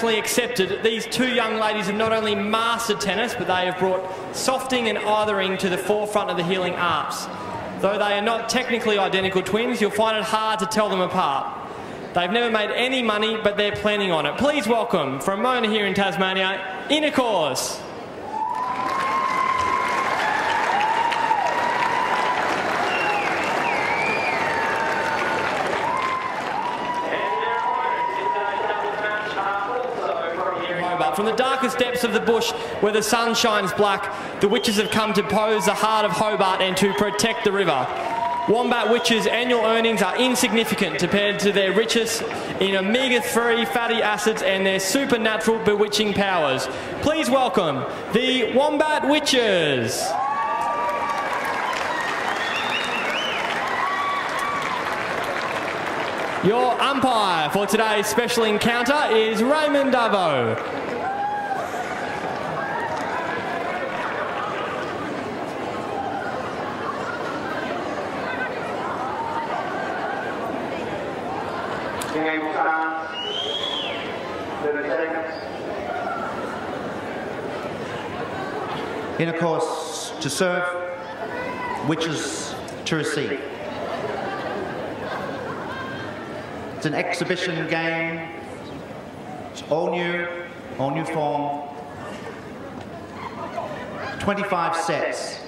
internationally accepted, these two young ladies have not only mastered tennis, but they have brought softing and eithering to the forefront of the healing arts. Though they are not technically identical twins, you'll find it hard to tell them apart. They've never made any money, but they're planning on it. Please welcome, from Mona here in Tasmania, Inner Course. From the darkest depths of the bush where the sun shines black, the witches have come to pose the heart of Hobart and to protect the river. Wombat Witches' annual earnings are insignificant compared to their riches in omega-3 fatty acids and their supernatural bewitching powers. Please welcome the Wombat Witches. Your umpire for today's special encounter is Raymond Davo. Inner Course to serve, witches to receive. It's an exhibition game. It's all new, all new form. 25 sets.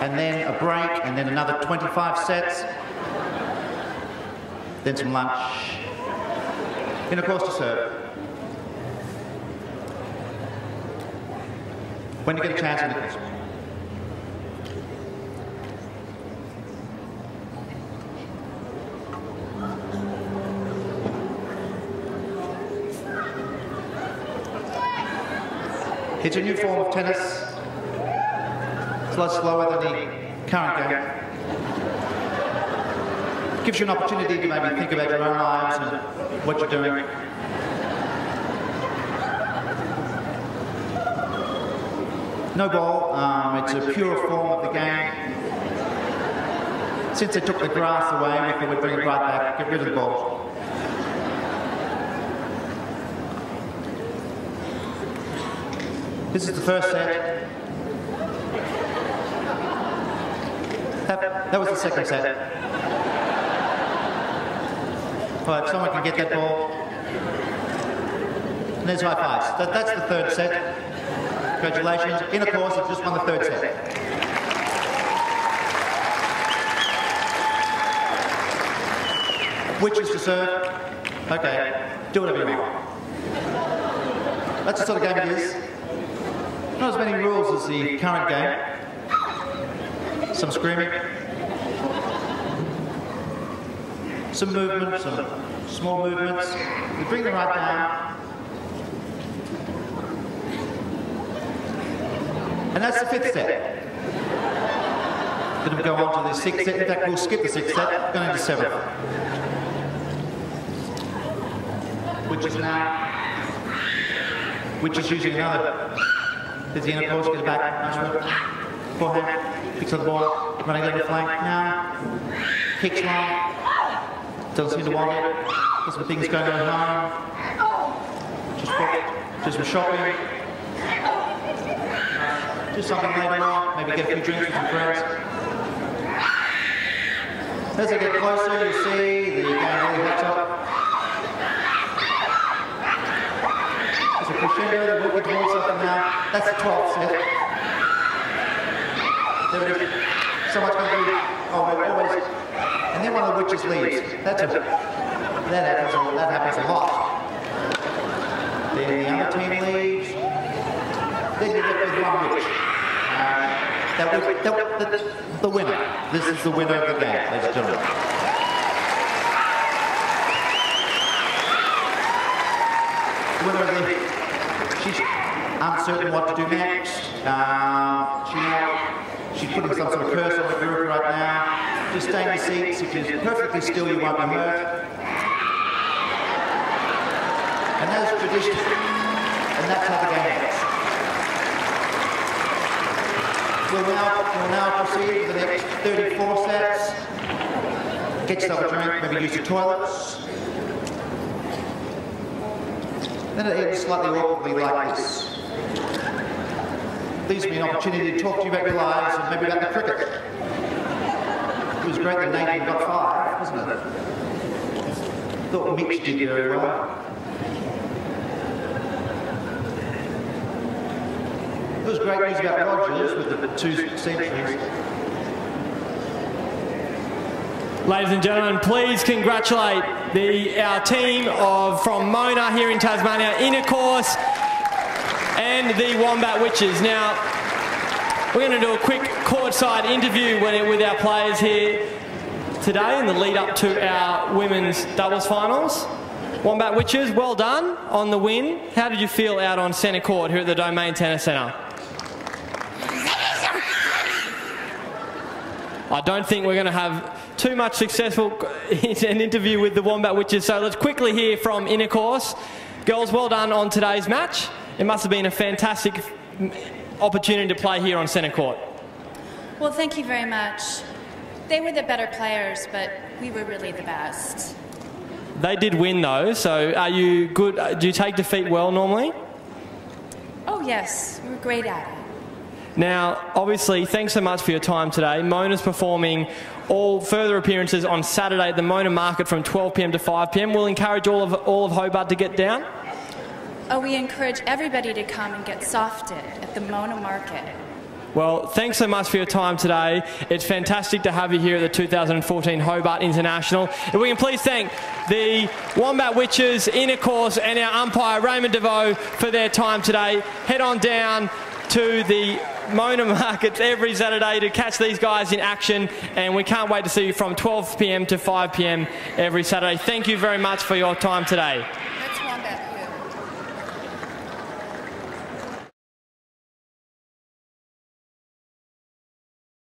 And then a break, and then another 25 sets. Then some lunch. Inner Course to serve. when you get a chance in the course. It's a new form of tennis. It's a lot slower than the current game. Gives you an opportunity to maybe think about your own lives and what you're doing. No ball, um, it's a pure form of the game. Since they took the grass away, we we'd bring it right back, get rid of the ball. This is the first set. That, that was the second set. Right, someone can get that ball. And there's high fives. That, that's the third set. Congratulations. Inner Course have just won the third set. Which is to serve? Okay, do whatever you want. That's the sort of game it is. Not as many rules as the current game. Some screaming. Some movement, some small movements. We bring them right down. And that's the fifth set. Going to go on to the sixth set. In fact, we'll skip the sixth set, going into seventh. Which is now, which is using another. There's the Inner Course, goes back, nice. Forehand, picks up the ball, running down the flank now. Kicks long. Doesn't seem to want it. Got some things going on home. Just, just for shopping do something later on, maybe get a few drinks with some friends. As I get closer, you see the game really heats up. There's a crescendo, they're moving towards something now. That's the 12th set. There it is. So much going to be, oh, we're always, and then one of the witches leaves. That's a, that happens, a, that happens a lot. Then the other team leaves. Then you get the one witch that, that, that, the winner. This is the winner of the game, ladies and gentlemen. The winner of the... She's uncertain what to do next. Uh, she, she's putting some sort of curse on the group right now. Just stay in your seats. If you're perfectly still, you won't be hurt. And that's tradition. And that's how the game ends. We'll now, we'll now proceed to the next 34 sets. Get yourself a drink, maybe use the toilets. Then it ends slightly awkwardly like this. Leaves me an opportunity to talk to you about your lives and maybe about the cricket. Was great that Nathan got five, wasn't it? Thought Mitch did very well. It was great news about Rogers with the two centuries. Ladies and gentlemen, please congratulate the, our team of from Mona here in Tasmania, Inner Course, and the Wombat Witches. Now, we're going to do a quick courtside interview with our players here today in the lead up to our women's doubles finals. Wombat Witches, well done on the win. How did you feel out on centre court here at the Domain Tennis Centre? I don't think we're going to have too much successful an interview with the Wombat Witches. So let's quickly hear from Inner Course. Girls, well done on today's match. It must have been a fantastic opportunity to play here on centre court. Well, thank you very much. They were the better players, but we were really the best. They did win though, so are you good? Uh, do you take defeat well normally? Oh, yes, we're great at it. Now, obviously, thanks so much for your time today. Mona's performing all further appearances on Saturday at the Mona Market from 12 p.m. to 5 p.m. We'll encourage all of all of Hobart to get down. Oh, we encourage everybody to come and get softed at the Mona Market. Well, thanks so much for your time today. It's fantastic to have you here at the 2014 Hobart International. If we can please thank the Wombat Witches, Inner Course, and our umpire Raymond DeVoe for their time today. Head on down to the Mona Markets every Saturday to catch these guys in action, and we can't wait to see you from 12 p.m. to 5 p.m. every Saturday. Thank you very much for your time today.